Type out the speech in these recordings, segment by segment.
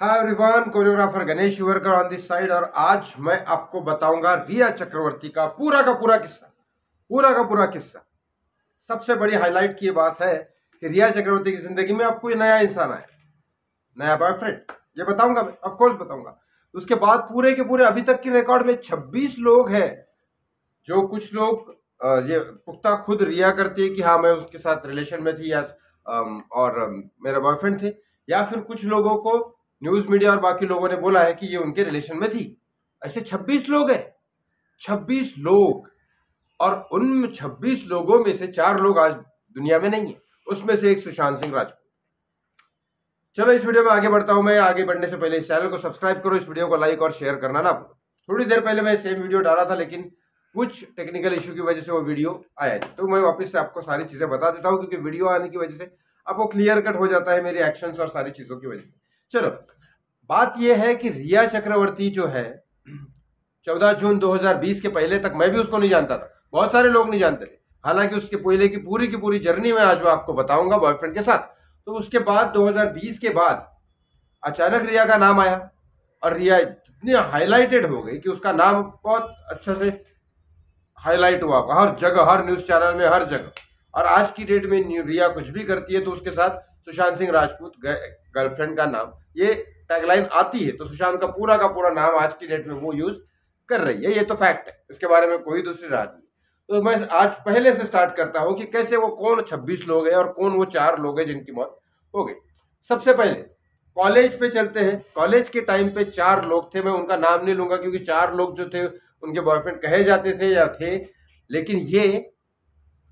Hi everyone choreographer Ganesh Yuvarkar on this side और आज मैं आपको बताऊँगा रिया चक्रवर्ती का पूरा का पूरा किस्सा। पूरा का पूरा किस्सा। सबसे बड़ी हाईलाइट की बात है कि रिया चक्रवर्ती की ज़िंदगी में आपको नया इंसान आया। नया बॉयफ्रेंड ये बताऊँगा मैं ऑफकोर्स बताऊँगा। उसके बाद पूरे के पूरे अभी तक के रिकॉर्ड में 26 लोग हैं, जो कुछ लोग ये पुख्ता खुद रिया करती है कि हाँ मैं उसके साथ रिलेशन में थी, या और मेरा बॉयफ्रेंड थे, या फिर कुछ लोगों को न्यूज़ मीडिया और बाकी लोगों ने बोला है कि ये उनके रिलेशन में थी। ऐसे 26 लोग हैं। 26 लोग। और उन 26 लोगों में से चार लोग आज दुनिया में नहीं है। उसमें से एक सुशांत सिंह राजपूत। चलो, इस वीडियो में आगे बढ़ता हूँ मैं। आगे बढ़ने से पहले इस चैनल को सब्सक्राइब करो, इस वीडियो को लाइक और शेयर करना ना भूलो। थोड़ी देर पहले मैं सेम वीडियो डाला था, लेकिन कुछ टेक्निकल इशू की वजह से वो वीडियो आया नहीं। तो मैं वापस से आपको सारी चीज़ें बता देता हूँ, क्योंकि वीडियो आने की वजह से आपको क्लियर कट हो जाता है मेरे एक्शंस और सारी चीज़ों की वजह से। चलो, बात यह है कि रिया चक्रवर्ती जो है 14 जून 2020 के पहले तक मैं भी उसको नहीं जानता था। बहुत सारे लोग नहीं जानते थे। हालाँकि उसके पहले की पूरी की पूरी जर्नी में आज मैं आपको बताऊँगा बॉयफ्रेंड के साथ। तो उसके बाद 2020 के बाद अचानक रिया का नाम आया और रिया इतनी हाईलाइटेड हो गई कि उसका नाम बहुत अच्छा से हाईलाइट हुआ। हर जगह, हर न्यूज़ चैनल में, हर जगह। और आज की डेट में रिया कुछ भी करती है तो उसके साथ सुशांत सिंह राजपूत गर्लफ्रेंड का नाम। ये टैगलाइन आती है तो सुशांत का पूरा का पूरा नाम आज की डेट में वो यूज़ कर रही है। ये तो फैक्ट है, इसके बारे में कोई दूसरी रात नहीं। तो मैं आज पहले से स्टार्ट करता हूँ कि कैसे वो कौन 26 लोग हैं और कौन वो चार लोग हैं जिनकी मौत हो गई। सबसे पहले कॉलेज पे चलते हैं। कॉलेज के टाइम पे चार लोग थे, मैं उनका नाम नहीं लूँगा, क्योंकि चार लोग जो थे, उनके बॉयफ्रेंड कहे जाते थे या थे। लेकिन ये,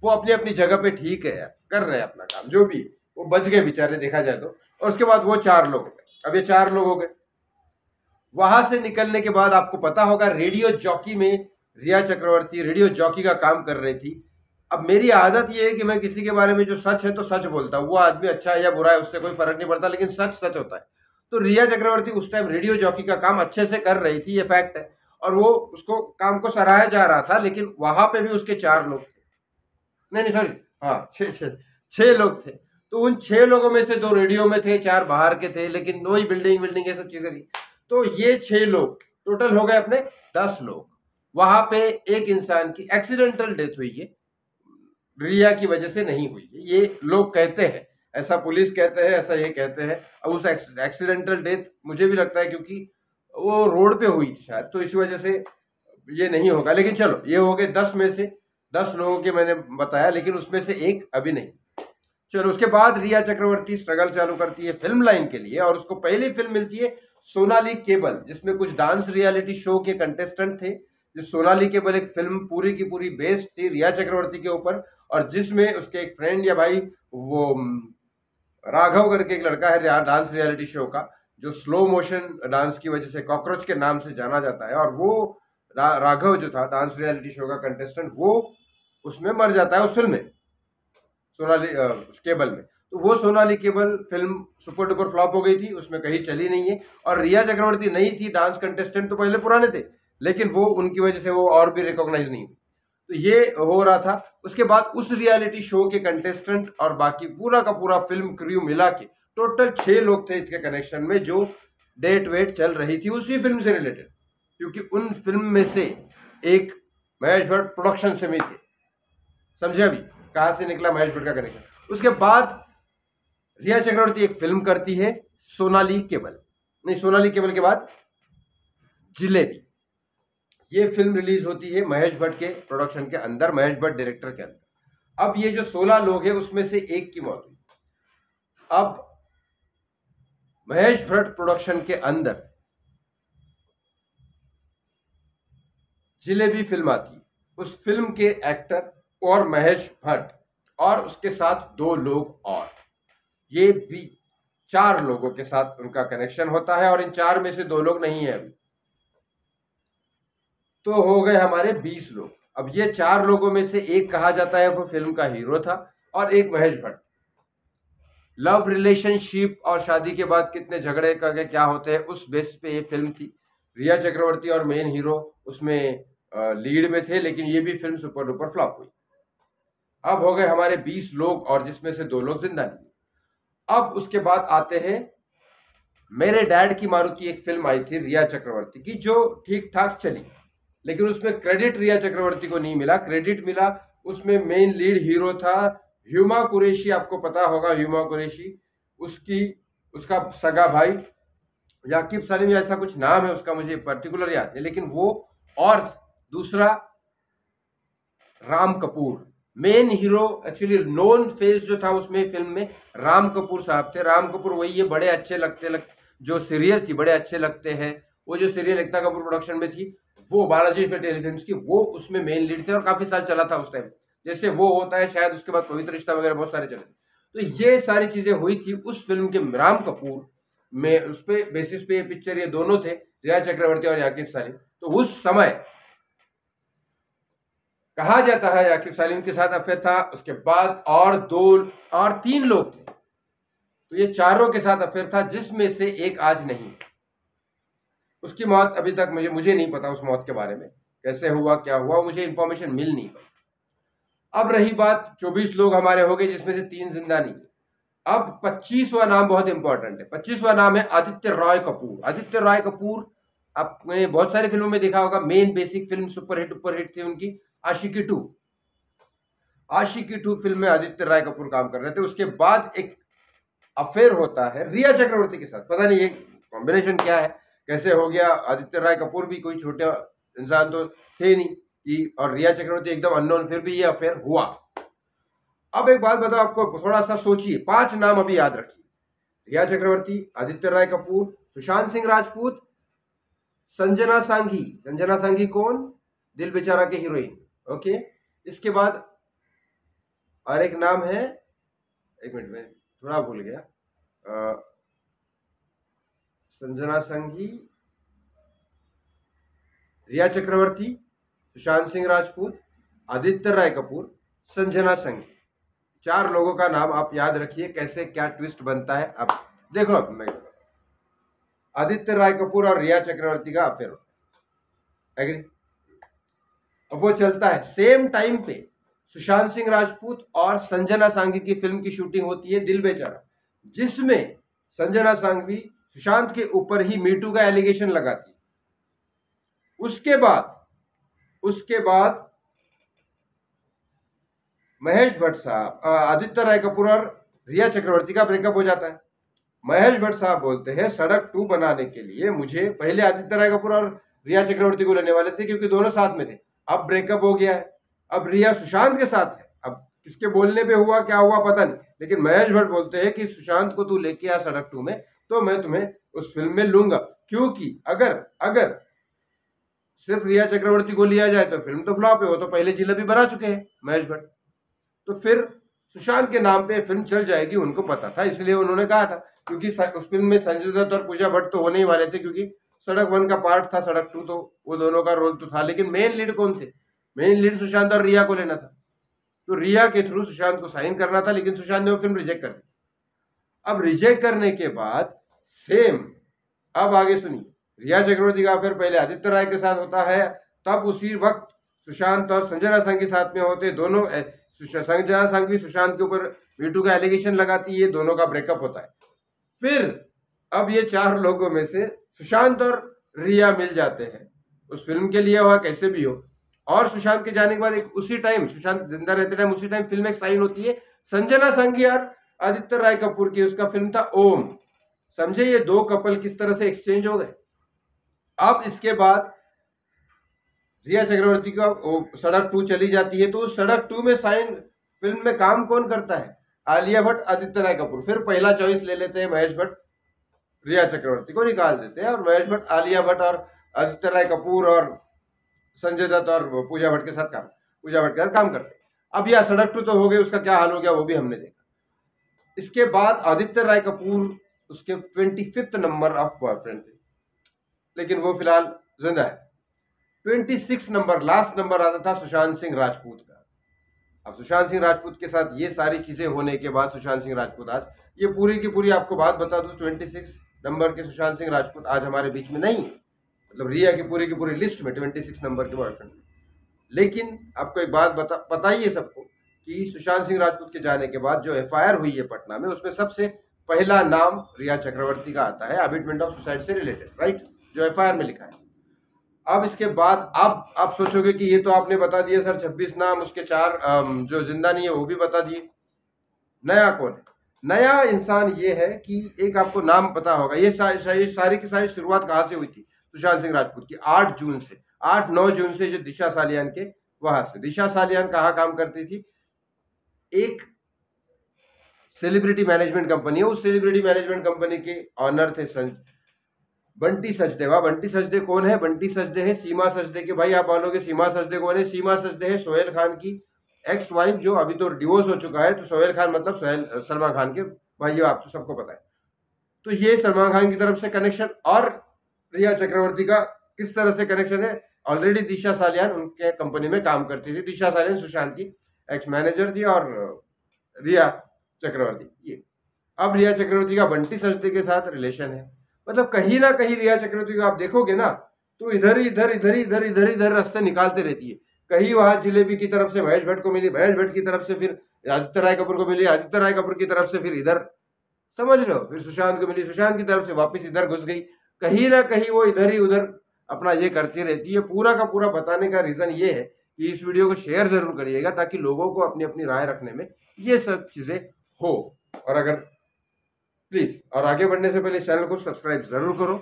वो अपनी अपनी जगह पे ठीक है, कर रहे हैं अपना काम, जो भी वो बच गए बेचारे, देखा जाए तो। और उसके बाद वो चार लोग अब ये चार लोग हो गए। वहाँ से निकलने के बाद आपको पता होगा, रेडियो जॉकी में रिया चक्रवर्ती, रेडियो जॉकी का काम कर रही थी। अब मेरी आदत ये है कि मैं किसी के बारे में जो सच है तो सच बोलता हूँ। वो आदमी अच्छा है या बुरा है, उससे कोई फ़र्क नहीं पड़ता, लेकिन सच सच होता है। तो रिया चक्रवर्ती उस टाइम रेडियो जॉकी का काम अच्छे से कर रही थी, ये फैक्ट है। और वो उसको, काम को सराहा जा रहा था, लेकिन वहाँ पे भी उसके चार लोग थे। नहीं नहीं सॉरी हाँ छः छः छः लोग थे। तो उन छह लोगों में से दो रेडियो में थे, चार बाहर के थे, लेकिन वही बिल्डिंग बिल्डिंग ये सब चीज़ें थी। तो ये छह लोग, टोटल हो गए अपने दस लोग। वहाँ पे एक इंसान की एक्सीडेंटल डेथ हुई है। रिया की वजह से नहीं हुई है। ये लोग कहते हैं, ऐसा पुलिस कहते हैं, ऐसा ये कहते हैं। अब उस एक्सीडेंटल डेथ मुझे भी लगता है क्योंकि वो रोड पे हुई थी शायद तो इस वजह से ये नहीं होगा। लेकिन चलो, ये हो गए दस में से दस लोगों के मैंने बताया, लेकिन उसमें से एक अभी नहीं। चलो उसके बाद रिया चक्रवर्ती स्ट्रगल चालू करती है फ़िल्म लाइन के लिए और उसको पहली फ़िल्म मिलती है सोनाली केबल जिसमें कुछ डांस रियलिटी शो के कंटेस्टेंट थे। जो सोनाली केबल एक फ़िल्म पूरी की पूरी बेस्ड थी रिया चक्रवर्ती के ऊपर और जिसमें उसके एक फ्रेंड या भाई वो राघव करके एक लड़का है डांस रियलिटी शो का जो स्लो मोशन डांस की वजह से कॉकरोच के नाम से जाना जाता है और वो रा, राघव जो था डांस रियलिटी शो का कंटेस्टेंट वो उसमें मर जाता है उस फ़िल्म में। सोनाली केबल में। तो वो Sonali cable film super duper flop हो गई थी, उसमें कहीं चली नहीं है। और रिया चक्रवर्ती नहीं थी, डांस कंटेस्टेंट तो पहले पुराने थे, लेकिन वो उनकी वजह से वो और भी रिकॉग्नाइज नहीं हुई। तो ये हो रहा था। उसके बाद उस रियलिटी शो के कंटेस्टेंट और बाकी पूरा का पूरा फ़िल्म क्रू मिला के टोटल छः लोग थे इसके कनेक्शन में जो डेट वेट चल रही थी उसी फ़िल्म से रिलेटेड क्योंकि उन फ़िल्म में से एक महेश भट्ट प्रोडक्शन से भी थे। समझे अभी? कहाँ से निकला, महेश भट्ट का कनेक्शन उसके बाद रिया चक्रवर्ती एक फ़िल्म करती है, सोनाली केबल नहीं, सोनाली केबल के बाद जिलेबी। ये फ़िल्म रिलीज़ होती है महेश भट्ट के प्रोडक्शन के अंदर, महेश भट्ट डायरेक्टर के अंदर। अब ये जो सोलह लोग हैं, उसमें से एक की मौत हुई। अब महेश भट्ट प्रोडक्शन के अंदर जिलेबी फ़िल्म आती है। उस फ़िल्म के एक्टर और महेश भट्ट और उसके साथ दो लोग और। ये भी चार लोगों के साथ उनका कनेक्शन होता है और इन चार में से दो लोग नहीं है अभी। तो हो गए हमारे बीस लोग। अब ये चार लोगों में से एक कहा जाता है, वो फ़िल्म का हीरो था और एक महेश भट्ट। लव रिलेशनशिप और शादी के बाद कितने झगड़े का क्या होते हैं, उस बेस पे ये फ़िल्म थी। रिया चक्रवर्ती और मेन हीरो उसमें लीड में थे, लेकिन ये भी फ़िल्म सुपर डुपर फ्लॉप हुई। अब हो गए हमारे बीस लोग और जिसमें से दो लोग ज़िंदा नहीं अब उसके बाद आते हैं मेरे डैड की मारुति एक फ़िल्म आई थी रिया चक्रवर्ती की, जो ठीक ठाक चली। लेकिन उसमें क्रेडिट रिया चक्रवर्ती को नहीं मिला। क्रेडिट मिला, उसमें मेन लीड हीरो था ह्यूमा कुरेशी, आपको पता होगा ह्यूमा कुरेशी। उसकी, उसका सगा भाई, याकिब सलीम ऐसा कुछ नाम है, उसका मुझे पर्टिकुलर याद है लेकिन वो और दूसरा Ram Kapoor. Main hero actually known face जो था उसमें फ़िल्म में, राम कपूर साहब थे। राम कपूर वही है बड़े अच्छे लगते लग, जो सीरियल थी, बड़े अच्छे लगते हैं। वो जो सीरियल एकता कपूर प्रोडक्शन में थी, वो बालाजी टेलीफिल्म की, वो उसमें मेन लीड थे और काफ़ी साल चला था उस टाइम जैसे वो होता है, शायद उसके बाद पवित्र रिश्ता वगैरह बहुत सारे चले। तो ये सारी चीज़ें हुई थी उस फ़िल्म के राम कपूर में, उस पर बेसिस पे ये पिक्चर ये दोनों थे, रिया चक्रवर्ती और याकिब सालिम तो उस समय कहा जाता है याकिब सालिम के साथ अफेयर था, उसके बाद और दो, और तीन लोग थे। तो ये चारों के साथ अफेयर था, जिसमें से एक आज नहीं। उसकी मौत अभी तक मुझे मुझे नहीं पता उस मौत के बारे में। कैसे हुआ, क्या हुआ, मुझे इंफॉर्मेशन मिल नहीं पाई। अब रही बात, चौबीस लोग हमारे हो गए, जिसमें से तीन ज़िंदा नहीं अब पच्चीसवा नाम बहुत इंपॉर्टेंट है। पच्चीसवा नाम है आदित्य रॉय कपूर। आदित्य रॉय कपूर, आपने बहुत सारी फ़िल्मों में देखा होगा main basic film super hit super hit थी उनकी। Aashiqui two. Aashiqui two film में आदित्य राय कपूर काम कर रहे थे। उसके बाद एक अफेयर होता है रिया चक्रवर्ती के साथ। पता नहीं ये कॉम्बिनेशन क्या है, कैसे हो गया, आदित्य राय कपूर भी कोई छोटे इंसान तो थे नहीं कि, और रिया चक्रवर्ती एकदम अननोन फिर भी ये अफेयर हुआ। अब एक बात बताओ आपको, थोड़ा सा सोचिए, पाँच नाम अभी याद रखिए। रिया चक्रवर्ती, आदित्य राय कपूर, सुशांत सिंह राजपूत, संजना सांघी। संजना सांघी कौन? दिल बेचारा के हीरोइन। ओके? इसके बाद और एक नाम है, एक मिनट, में थोड़ा भूल गया। संजना संघी, रिया चक्रवर्ती, सुशांत सिंह राजपूत, आदित्य राय कपूर, संजना संघी। चार लोगों का नाम आप याद रखिए, कैसे क्या ट्विस्ट बनता है अब। देखो अब मैं, आदित्य राय कपूर और रिया चक्रवर्ती का अफेयर एग्री वो चलता है। सेम टाइम पे सुशांत सिंह राजपूत और संजना सांघवी की फ़िल्म की शूटिंग होती है दिल बेचारा, जिसमें संजना सांघवी सुशांत के ऊपर ही मीटू का एलिगेशन लगाती उसके बाद उसके बाद महेश भट्ट साहब आदित्य राय कपूर और रिया चक्रवर्ती का ब्रेकअप हो जाता है। महेश भट्ट साहब बोलते हैं, सड़क टू बनाने के लिए मुझे पहले आदित्य राय कपूर और रिया चक्रवर्ती को लेने वाले थे क्योंकि दोनों साथ में थे। अब ब्रेकअप हो गया है। अब रिया सुशांत के साथ है। अब किसके बोलने पे हुआ, क्या हुआ, पता नहीं। लेकिन महेश भट्ट बोलते हैं कि सुशांत को तू लेके आ सड़क टू में तो मैं तुम्हें उस फ़िल्म में लूँगा। क्योंकि अगर अगर सिर्फ़ रिया चक्रवर्ती को लिया जाए तो फ़िल्म तो फ्लॉप है, वो तो पहले जिला भी बना चुके हैं, महेश भट्ट। तो फिर सुशांत के नाम पे फ़िल्म चल जाएगी, उनको पता था, इसलिए उन्होंने कहा था। क्योंकि उस फ़िल्म में संजय दत्त और पूजा भट्ट तो होने ही वाले थे, क्योंकि सड़क वन का पार्ट था, सड़क टू तो वो दोनों का रोल तो था, लेकिन मेन लीड कौन थे? मेन लीड सुशांत और रिया को लेना था। तो रिया के थ्रू सुशांत को साइन करना था, लेकिन सुशांत ने वो फ़िल्म रिजेक्ट कर दी। अब रिजेक्ट करने के बाद सेम अब आगे सुनिए। रिया चक्रवर्ती का फिर पहले आदित्य राय के साथ होता है, तब उसी वक्त सुशांत और संजना संघ के साथ में होते दोनों संजना संघ भी सुशांत के ऊपर मीटू का एलिगेशन लगाती है दोनों का ब्रेकअप होता है। फिर, अब ये चार लोगों में से सुशांत और रिया मिल जाते हैं। उस फ़िल्म के लिए हुआ कैसे भी हो। और सुशांत के जाने के बाद एक उसी टाइम, सुशांत ज़िंदा रहते टाइम उसी टाइम फ़िल्म एक साइन होती है। संजना संघी और आदित्य राय कपूर की उसका फ़िल्म था ओम। समझे ये दो कपल किस तरह से एक्सचेंज हो गए? अब इसके बाद रिया चक्रवर्ती का सड़क टू चली जाती है। तो उस सड़क टू में साइन फ़िल्म में काम कौन करता है? आलिया भट्ट, आदित्य राय कपूर। फिर पहला चॉइस ले लेते हैं महेश भट्ट। रिया चक्रवर्ती को निकाल देते हैं और महेश भट्ट, आलिया भट्ट और आदित्य राय कपूर और संजय दत्त और पूजा भट्ट के साथ काम, पूजा भट्ट के साथ काम करते अब यह सड़क टू तो हो गई, उसका क्या हाल हो गया वो भी हमने देखा। इसके बाद आदित्य राय कपूर उसके twenty fifth number of boyfriend थे। लेकिन वो फ़िलहाल ज़िंदा है। Twenty six number last number आता था सुशांत सिंह राजपूत का। अब सुशांत सिंह राजपूत के साथ ये सारी चीज़ें होने के बाद सुशांत सिंह राजपूत आज, ये पूरी की पूरी आपको बात बता दूँ ट्वेंटी सिक्स नंबर के सुशांत सिंह राजपूत आज हमारे बीच में नहीं है। मतलब रिया की पूरी की पूरी लिस्ट में ट्वेंटी सिक्स नंबर के बॉयफ्रेंड में। लेकिन आपको एक बात बता पता ही है सबको कि सुशांत सिंह राजपूत के जाने के बाद जो एफआईआर हुई है पटना में, उसमें सबसे पहला नाम रिया चक्रवर्ती का आता है अबिटमेंट ऑफ़ सुसाइड से रिलेटेड राइट जो एफआईआर में लिखा है। अब इसके बाद, अब आप सोचोगे कि ये तो आपने बता दिया सर, छब्बीस नाम, उसके चार जो ज़िंदा नहीं है, वो भी बता दिए। नया कौन? है नया इंसान ये है कि एक आपको नाम पता होगा। ये सारी सारी की सारी शुरुआत कहाँ से हुई थी? सुशांत सिंह राजपूत की। आठ जून से, आठ, नौ जून से जो दिशा सालियान के वहाँ से। दिशा सालियान कहाँ काम करती थी? एक सेलिब्रिटी मैनेजमेंट कंपनी है। उस सेलिब्रिटी मैनेजमेंट कंपनी के ऑनर थे बंटी सचदेवा बंटी सचदे कौन है? बंटी सचदे है सीमा सचदे के भाई, आप बोलोगे सीमा सचदे कौन है? सीमा सचदे है सोहेल खान की एक्स वाइफ जो अभी तो डिवोर्स हो चुका है तो सोहेल खान मतलब सोहेल, सलमान खान के भाई आप तो सबको पता है। तो ये सलमान खान की तरफ़ से कनेक्शन और रिया चक्रवर्ती का किस तरह से कनेक्शन है? ऑलरेडी दिशा सालियान उनके कंपनी में काम करती थी। दिशा सालियान सुशांत की एक्स मैनेजर थी और रिया चक्रवर्ती, ये। अब रिया चक्रवर्ती का बंटी सचदे के साथ रिलेशन है। मतलब कहीं ना कहीं रिया चक्रवर्ती को आप देखोगे ना तो इधर इधर इधर इधर इधर इधर रास्ते निकालते रहती है। कहीं वहाँ जिलेबी की तरफ़ से महेश भट्ट को मिली, महेश भट्ट की तरफ़ से फिर आदित्य राय कपूर को मिली, आदित्य राय कपूर की तरफ़ से फिर इधर। समझ लो फिर सुशांत को मिली, सुशांत की तरफ़ से वापस इधर घुस गई। कहीं ना कहीं वो इधर ही उधर अपना ये करती रहती है। पूरा का पूरा बताने का रीज़न ये है कि इस वीडियो को शेयर ज़रूर करिएगा ताकि लोगों को अपनी अपनी राय रखने में ये सब चीज़ें हो। और अगर प्लीज़, और आगे बढ़ने से पहले चैनल को सब्सक्राइब ज़रूर करो,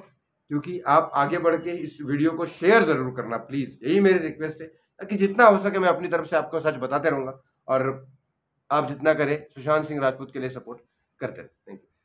क्योंकि आप आगे बढ़ के इस वीडियो को शेयर ज़रूर करना, प्लीज़। यही मेरी रिक्वेस्ट है, ताकि जितना हो सके मैं अपनी तरफ़ से आपको सच बताते रहूँगा, और आप जितना करें, सुशांत सिंह राजपूत के लिए सपोर्ट करते रहें। Thank you